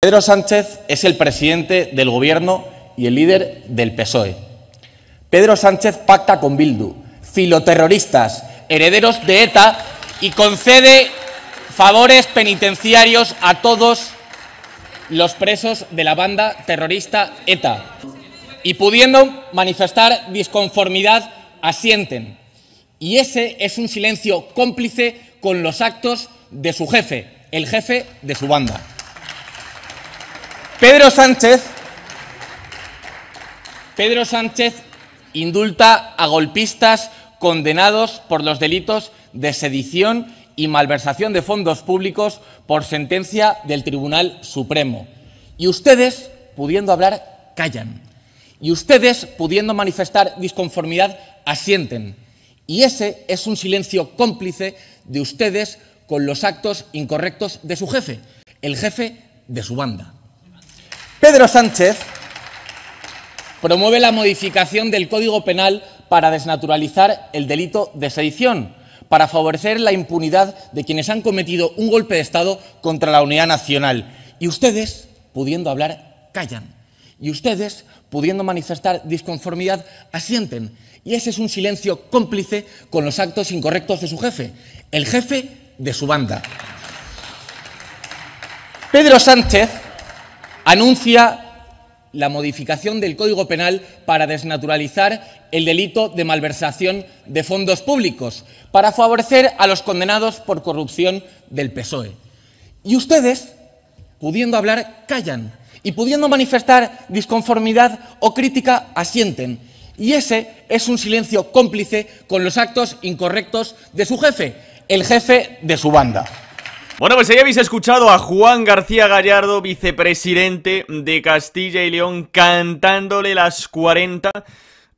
Pedro Sánchez es el presidente del Gobierno y el líder del PSOE. Pedro Sánchez pacta con Bildu, filoterroristas, herederos de ETA y concede favores penitenciarios a todos los presos de la banda terrorista ETA. Y pudiendo manifestar disconformidad, asienten. Y ese es un silencio cómplice con los actos de su jefe, el jefe de su banda. Pedro Sánchez, Pedro Sánchez indulta a golpistas condenados por los delitos de sedición y malversación de fondos públicos por sentencia del Tribunal Supremo. Y ustedes, pudiendo hablar, callan. Y ustedes, pudiendo manifestar disconformidad, asienten. Y ese es un silencio cómplice de ustedes con los actos incorrectos de su jefe, el jefe de su banda. Pedro Sánchez promueve la modificación del Código Penal para desnaturalizar el delito de sedición, para favorecer la impunidad de quienes han cometido un golpe de Estado contra la unidad nacional. Y ustedes, pudiendo hablar, callan. Y ustedes, pudiendo manifestar disconformidad, asienten. Y ese es un silencio cómplice con los actos incorrectos de su jefe, el jefe de su banda. Pedro Sánchez anuncia la modificación del Código Penal para desnaturalizar el delito de malversación de fondos públicos, para favorecer a los condenados por corrupción del PSOE. Y ustedes, pudiendo hablar, callan, y pudiendo manifestar disconformidad o crítica, asienten. Y ese es un silencio cómplice con los actos incorrectos de su jefe, el jefe de su banda. Bueno, pues ahí habéis escuchado a Juan García Gallardo, vicepresidente de Castilla y León, cantándole las 40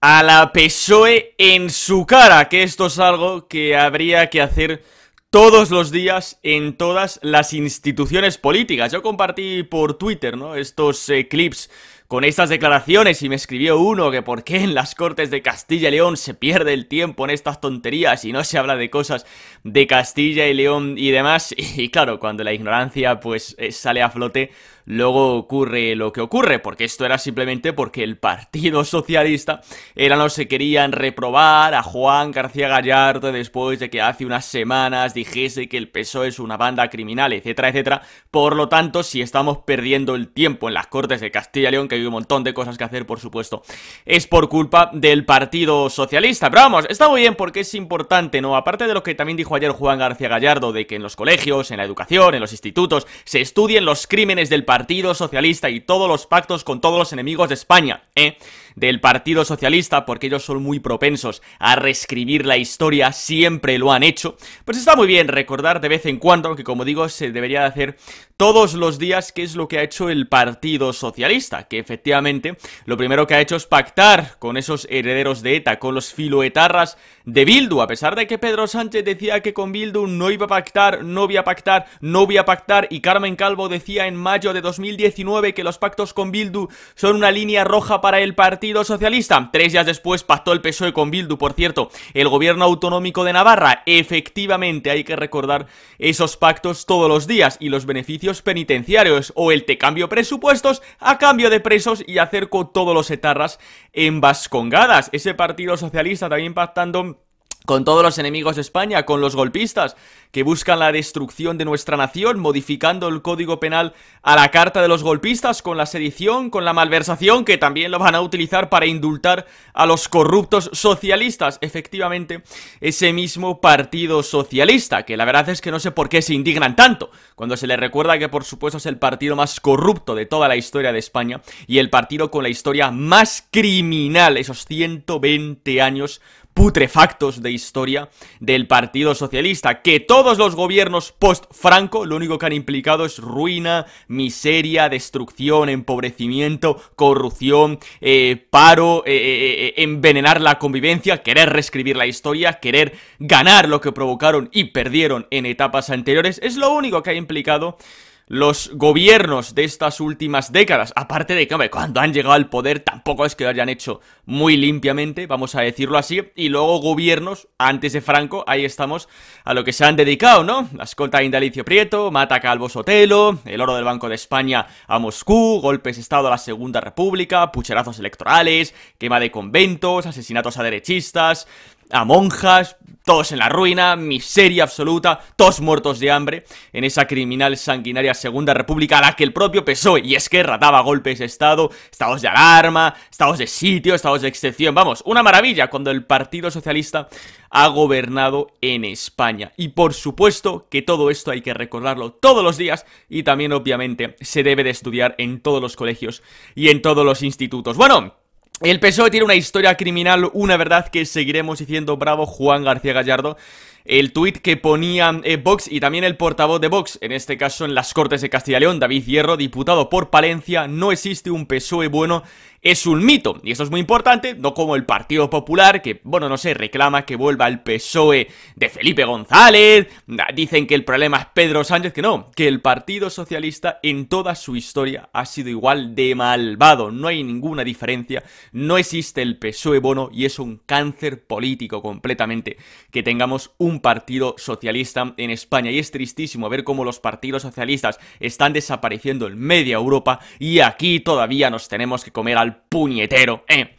a la PSOE en su cara, que esto es algo que habría que hacer todos los días en todas las instituciones políticas. Yo compartí por Twitter, ¿no? Estos eh, clips con estas declaraciones y me escribió uno que por qué en las Cortes de Castilla y León se pierde el tiempo en estas tonterías y no se habla de cosas de Castilla y León y demás. Y claro, cuando la ignorancia pues eh, sale a flote, luego ocurre lo que ocurre, porque esto era simplemente porque el Partido Socialista era no se querían reprobar a Juan García Gallardo después de que hace unas semanas dijese que el PSOE es una banda criminal, etcétera, etcétera. Por lo tanto, si estamos perdiendo el tiempo en las Cortes de Castilla y León, que hay un montón de cosas que hacer, por supuesto, es por culpa del Partido Socialista. Pero vamos, está muy bien porque es importante, ¿no? Aparte de lo que también dijo ayer Juan García Gallardo, de que en los colegios, en la educación, en los institutos, se estudien los crímenes del Partido Socialista y todos los pactos con todos los enemigos de España, ¿eh? Del Partido Socialista, porque ellos son muy propensos a reescribir la historia, siempre lo han hecho. Pues está muy bien recordar de vez en cuando, que como digo, se debería de hacer todos los días qué es lo que ha hecho el Partido Socialista, que efectivamente lo primero que ha hecho es pactar con esos herederos de ETA, con los filoetarras de Bildu, a pesar de que Pedro Sánchez decía que con Bildu no iba a pactar, no voy a pactar, no voy a pactar, y Carmen Calvo decía en mayo de 2019 que los pactos con Bildu son una línea roja para el Partido Socialista. Tres días después pactó el PSOE con Bildu, por cierto, el gobierno autonómico de Navarra. Efectivamente, hay que recordar esos pactos todos los días y los beneficios penitenciarios o el te cambio presupuestos a cambio de presos y hacer con todos los etarras en vascongadas. Ese partido socialista también pactando con todos los enemigos de España, con los golpistas que buscan la destrucción de nuestra nación, modificando el código penal a la carta de los golpistas, con la sedición, con la malversación, que también lo van a utilizar para indultar a los corruptos socialistas. Efectivamente, ese mismo partido socialista, que la verdad es que no sé por qué se indignan tanto, cuando se les recuerda que por supuesto es el partido más corrupto de toda la historia de España y el partido con la historia más criminal, esos 120 años putrefactos de historia del Partido Socialista, que todos los gobiernos post-Franco lo único que han implicado es ruina, miseria, destrucción, empobrecimiento, corrupción, eh, paro, eh, eh, envenenar la convivencia, querer reescribir la historia, querer ganar lo que provocaron y perdieron en etapas anteriores, es lo único que ha implicado los gobiernos de estas últimas décadas, aparte de que, hombre, cuando han llegado al poder tampoco es que lo hayan hecho muy limpiamente, vamos a decirlo así, y luego gobiernos, antes de Franco, ahí estamos, a lo que se han dedicado, ¿no? La escolta de Indalicio Prieto, mata a Calvo Sotelo, el oro del Banco de España a Moscú, golpes de Estado a la Segunda República, pucherazos electorales, quema de conventos, asesinatos a derechistas, a monjas, todos en la ruina, miseria absoluta, todos muertos de hambre en esa criminal sanguinaria Segunda República a la que el propio PSOE y Esquerra daba golpes de Estado, estados de alarma, estados de sitio, estados de excepción, vamos, una maravilla cuando el Partido Socialista ha gobernado en España. Y por supuesto que todo esto hay que recordarlo todos los días y también obviamente se debe de estudiar en todos los colegios y en todos los institutos. Bueno, el PSOE tiene una historia criminal, una verdad que seguiremos diciendo. Bravo Juan García Gallardo. El tuit que ponía eh, Vox y también el portavoz de Vox, en este caso en las Cortes de Castilla y León, David Hierro, diputado por Palencia, no existe un PSOE bueno, es un mito. Y esto es muy importante, no como el Partido Popular, que, bueno, no sé, reclama que vuelva el PSOE de Felipe González, dicen que el problema es Pedro Sánchez, que no, que el Partido Socialista en toda su historia ha sido igual de malvado, no hay ninguna diferencia, no existe el PSOE bueno y es un cáncer político completamente que tengamos un partido socialista en España. Y es tristísimo ver cómo los partidos socialistas están desapareciendo en media Europa y aquí todavía nos tenemos que comer al puñetero, ¿eh?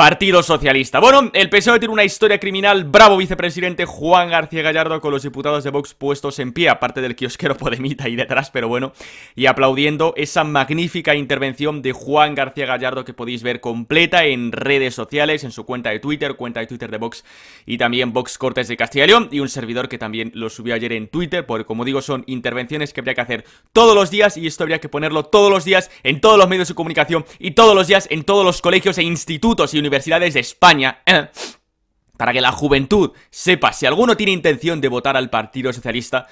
Partido Socialista. Bueno, el PSOE tiene una historia criminal. Bravo vicepresidente Juan García Gallardo con los diputados de Vox puestos en pie, aparte del kiosquero Podemita ahí detrás, pero bueno, y aplaudiendo esa magnífica intervención de Juan García Gallardo que podéis ver completa en redes sociales, en su cuenta de Twitter, cuenta de Twitter de Vox y también Vox Cortes de Castilla y León y un servidor que también lo subió ayer en Twitter, porque como digo son intervenciones que habría que hacer todos los días y esto habría que ponerlo todos los días en todos los medios de comunicación y todos los días en todos los colegios e institutos y universidades universidades de España, eh, para que la juventud sepa si alguno tiene intención de votar al Partido Socialista,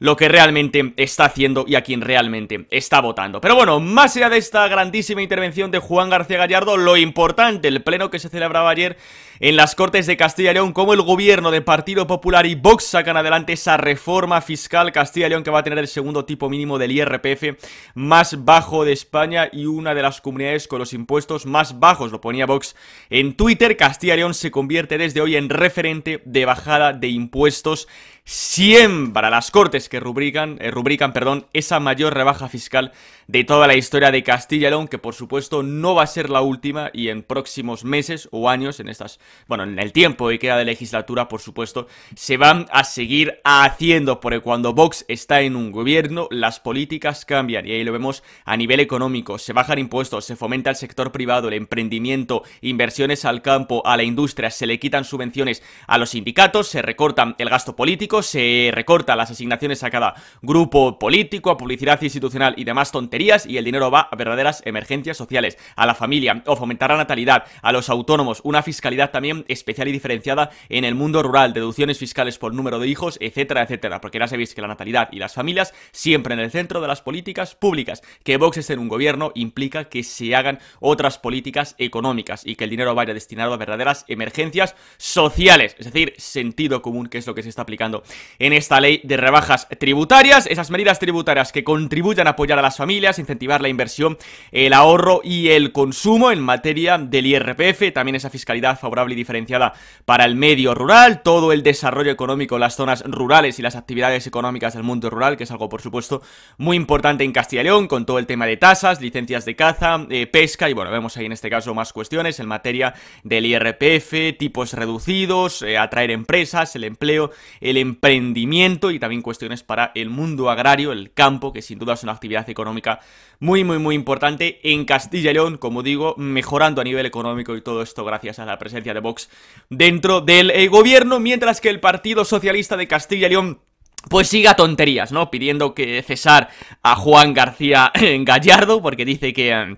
lo que realmente está haciendo y a quien realmente está votando. Pero bueno, más allá de esta grandísima intervención de Juan García Gallardo, lo importante, el pleno que se celebraba ayer en las Cortes de Castilla y León, como el gobierno de Partido Popular y Vox sacan adelante esa reforma fiscal. Castilla y León que va a tener el segundo tipo mínimo del IRPF más bajo de España y una de las comunidades con los impuestos más bajos, lo ponía Vox en Twitter, Castilla y León se convierte desde hoy en referente de bajada de impuestos siembra las Cortes que rubrican, eh, rubrican perdón, esa mayor rebaja fiscal de toda la historia de Castilla y León, que por supuesto no va a ser la última y en próximos meses o años, en estas, bueno, en el tiempo que queda de legislatura, por supuesto, se van a seguir haciendo, porque cuando Vox está en un gobierno, las políticas cambian y ahí lo vemos a nivel económico, se bajan impuestos, se fomenta el sector privado, el emprendimiento, inversiones al campo, a la industria, se le quitan subvenciones a los sindicatos, se recortan el gasto político, se recorta las asignaciones a cada grupo político, a publicidad institucional y demás tonterías y el dinero va a verdaderas emergencias sociales, a la familia o fomentar la natalidad, a los autónomos, una fiscalidad también especial y diferenciada en el mundo rural, deducciones fiscales por número de hijos, etcétera, etcétera, porque ya sabéis que la natalidad y las familias siempre en el centro de las políticas públicas. Que Vox esté en un gobierno implica que se hagan otras políticas económicas y que el dinero vaya destinado a verdaderas emergencias sociales, es decir, sentido común, que es lo que se está aplicando en esta ley de rebajas tributarias, esas medidas tributarias que contribuyan a apoyar a las familias, incentivar la inversión, el ahorro y el consumo en materia del IRPF, también esa fiscalidad favorable y diferenciada para el medio rural, todo el desarrollo económico en las zonas rurales y las actividades económicas del mundo rural, que es algo por supuesto muy importante en Castilla y León, con todo el tema de tasas, licencias de caza, eh, pesca y bueno, vemos ahí en este caso más cuestiones en materia del IRPF, tipos reducidos, eh, atraer empresas, el empleo, el emprendimiento y también cuestiones para el mundo agrario, el campo, que sin duda es una actividad económica muy, muy, muy importante en Castilla y León, como digo, mejorando a nivel económico y todo esto gracias a la presencia de Vox dentro del eh, gobierno, mientras que el Partido Socialista de Castilla y León pues siga tonterías, ¿no? Pidiendo que cesar a Juan García Gallardo, porque dice que...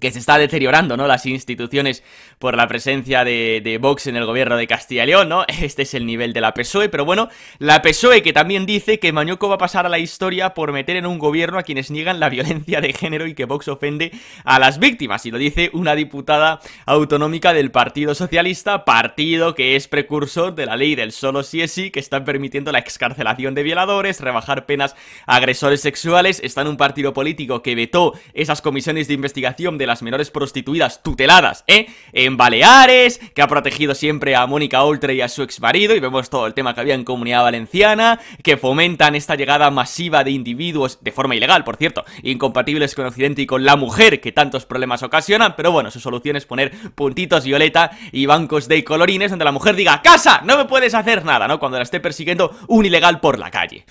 Que se está deteriorando, ¿no? Las instituciones por la presencia de, Vox en el gobierno de Castilla y León, ¿no? Este es el nivel de la PSOE, pero bueno, la PSOE que también dice que Mañuco va a pasar a la historia por meter en un gobierno a quienes niegan la violencia de género y que Vox ofende a las víctimas, y lo dice una diputada autonómica del Partido Socialista, partido que es precursor de la ley del solo sí es sí, que está permitiendo la excarcelación de violadores, rebajar penas a agresores sexuales, está en un partido político que vetó esas comisiones de investigación de las menores prostituidas tuteladas, ¿eh? En Baleares, que ha protegido siempre a Mónica Oltre y a su ex marido, y vemos todo el tema que había en Comunidad Valenciana, que fomentan esta llegada masiva de individuos, de forma ilegal, por cierto, incompatibles con Occidente y con la mujer que tantos problemas ocasionan, pero bueno, su solución es poner puntitos violeta y bancos de colorines donde la mujer diga ¡Casa! No me puedes hacer nada, ¿no? Cuando la esté persiguiendo un ilegal por la calle.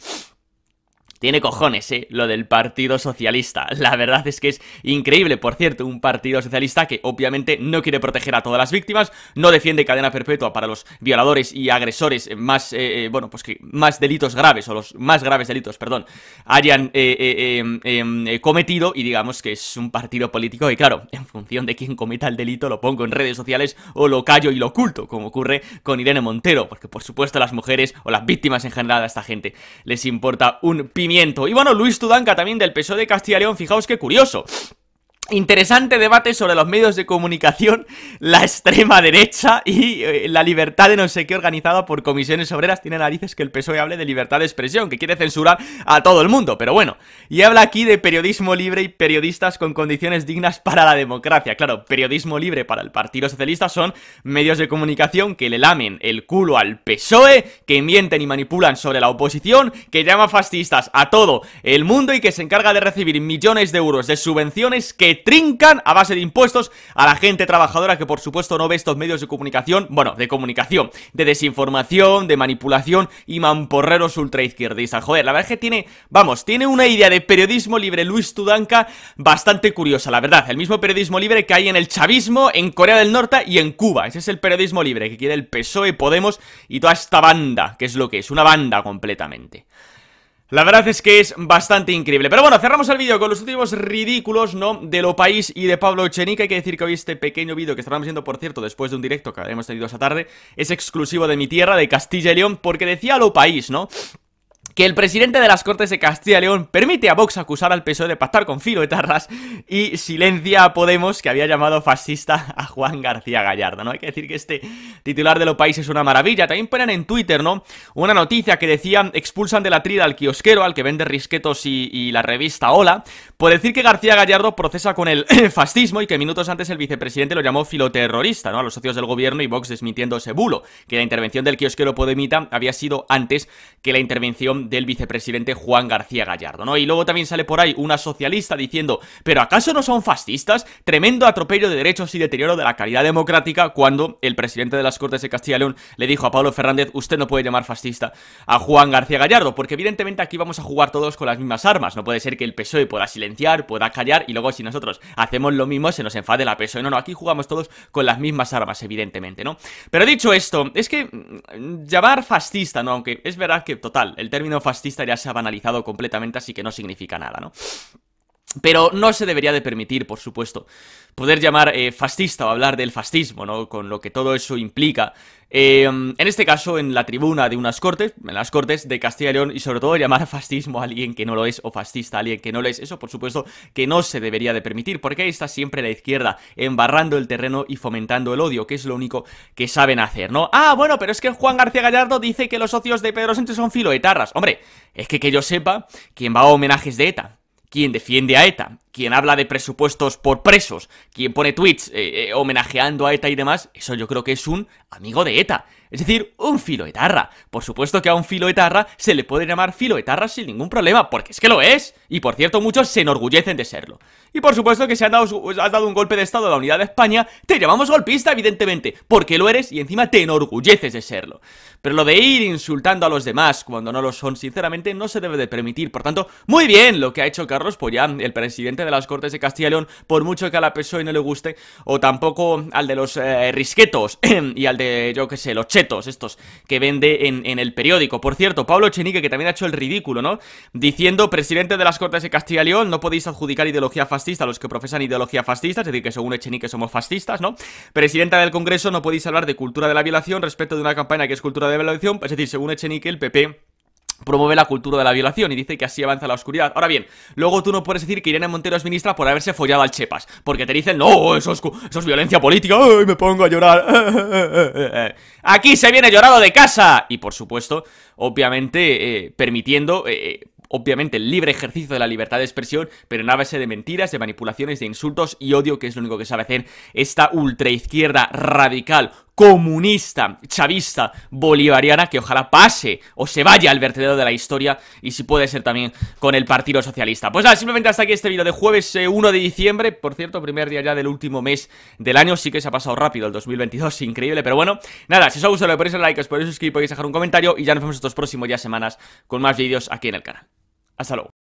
Tiene cojones, ¿eh? Lo del Partido Socialista. La verdad es que es increíble, por cierto, un Partido Socialista que obviamente no quiere proteger a todas las víctimas, no defiende cadena perpetua para los violadores y agresores más, eh, eh, bueno, pues que más delitos graves, o los más graves delitos, perdón, hayan eh, em, em, cometido, y digamos que es un partido político que, claro, en función de quién cometa el delito, lo pongo en redes sociales o lo callo y lo oculto, como ocurre con Irene Montero, porque por supuesto las mujeres o las víctimas en general a esta gente les importa un pin y bueno, Luis Tudanca también del PSOE de Castilla y León, fijaos qué curioso. Interesante debate sobre los medios de comunicación, la extrema derecha y eh, la libertad de no sé qué organizada por comisiones obreras. Tiene narices que el PSOE hable de libertad de expresión, que quiere censurar a todo el mundo, pero bueno. Y habla aquí de periodismo libre y periodistas con condiciones dignas para la democracia. Claro, periodismo libre para el Partido Socialista son medios de comunicación que le lamen el culo al PSOE, que mienten y manipulan sobre la oposición, que llama fascistas a todo el mundo y que se encarga de recibir millones de euros de subvenciones que trincan a base de impuestos a la gente trabajadora que por supuesto no ve estos medios de comunicación, bueno, de comunicación, de desinformación, de manipulación y mamporreros ultraizquierdistas. Joder, la verdad es que tiene, vamos, tiene una idea de periodismo libre Luis Tudanca bastante curiosa, la verdad. El mismo periodismo libre que hay en el chavismo, en Corea del Norte y en Cuba. Ese es el periodismo libre que quiere el PSOE, Podemos y toda esta banda, que es lo que es, una banda completamente. La verdad es que es bastante increíble Pero bueno, cerramos el vídeo con los últimos ridículos, ¿no? De Lo País y de Pablo Echenique Hay que decir que hoy este pequeño vídeo que estábamos viendo, por cierto Después de un directo que hemos tenido esa tarde Es exclusivo de mi tierra, de Castilla y León Porque decía Lo País, ¿no? Que el presidente de las Cortes de Castilla y León permite a Vox acusar al PSOE de pactar con Filo Tarras y silencia a Podemos que había llamado fascista a Juan García Gallardo, ¿no? Hay que decir que este titular de lo país es una maravilla. También ponen en Twitter, ¿no? Una noticia que decía expulsan de la trida al kiosquero, al que vende risquetos y, la revista Hola, por decir que García Gallardo procesa con el fascismo y que minutos antes el vicepresidente lo llamó filoterrorista, ¿no? A los socios del gobierno y Vox desmitiendo ese bulo, que la intervención del kiosquero Podemita había sido antes que la intervención del vicepresidente Juan García Gallardo, ¿no? Y luego también sale por ahí una socialista diciendo, ¿pero acaso no son fascistas? Tremendo atropello de derechos y deterioro de la calidad democrática cuando el presidente de las Cortes de Castilla y León le dijo a Pablo Fernández, usted no puede llamar fascista a Juan García Gallardo, porque evidentemente aquí vamos a jugar todos con las mismas armas, no puede ser que el PSOE pueda silenciar, pueda callar y luego si nosotros hacemos lo mismo se nos enfade la PSOE, no, no, aquí jugamos todos con las mismas armas, evidentemente, ¿no? Pero dicho esto, es que mm, llamar fascista, ¿no? Aunque es verdad que, total, el término fascista ya se ha banalizado completamente, así que no significa nada, ¿no? Pero no se debería de permitir, por supuesto, poder llamar eh, fascista o hablar del fascismo, ¿no? Con lo que todo eso implica. Eh, en este caso, en la tribuna de unas cortes, en las cortes de Castilla y León, y sobre todo llamar fascismo a alguien que no lo es, o fascista a alguien que no lo es, eso por supuesto que no se debería de permitir, porque ahí está siempre la izquierda, embarrando el terreno y fomentando el odio, que es lo único que saben hacer, ¿no? Ah, bueno, pero es que Juan García Gallardo dice que los socios de Pedro Sánchez son filoetarras. Hombre, es que que yo sepa, quien va a homenajes de ETA, quien defiende a ETA, quien habla de presupuestos por presos, quien pone tweets eh, eh, homenajeando a ETA y demás, eso yo creo que es un amigo de ETA. Es decir, un filoetarra. Por supuesto que a un filoetarra se le puede llamar filoetarra sin ningún problema, porque es que lo es. Y por cierto, muchos se enorgullecen de serlo. Y por supuesto que si has dado, dado un golpe de estado a la unidad de España, te llamamos golpista, evidentemente, porque lo eres y encima te enorgulleces de serlo. Pero lo de ir insultando a los demás cuando no lo son, sinceramente, no se debe de permitir. Por tanto, muy bien lo que ha hecho Carlos Pollán, el presidente de las Cortes de Castilla y León, por mucho que a la PSOE no le guste, o tampoco al de los eh, risquetos y al de, yo que sé, los estos que vende en, el periódico. Por cierto, Pablo Chenique, que también ha hecho el ridículo, ¿no? Diciendo, presidente de las Cortes de Castilla y León, no podéis adjudicar ideología fascista a los que profesan ideología fascista, es decir, que según Echenique somos fascistas, ¿no? Presidenta del Congreso, no podéis hablar de cultura de la violación respecto de una campaña que es cultura de la violación, es decir, según Echenique, el PP promueve la cultura de la violación y dice que así avanza la oscuridad. Ahora bien, luego tú no puedes decir que Irene Montero es ministra por haberse follado al Chepas, porque te dicen, no, eso es, eso es violencia política, ay, me pongo a llorar. Aquí se viene llorado de casa. Y por supuesto, obviamente, eh, permitiendo... Eh, obviamente el libre ejercicio de la libertad de expresión, pero en base de mentiras, de manipulaciones, de insultos y odio, que es lo único que sabe hacer esta ultraizquierda radical, comunista, chavista, bolivariana, que ojalá pase o se vaya al vertedero de la historia y si puede ser también con el Partido Socialista. Pues nada, simplemente hasta aquí este vídeo de jueves 1 eh, de diciembre, por cierto, primer día ya del último mes del año, sí que se ha pasado rápido el 2022, increíble, pero bueno, nada, si os ha gustado le podéis dar like, os podéis suscribir, podéis dejar un comentario y ya nos vemos estos próximos ya semanas con más vídeos aquí en el canal. Hasta luego.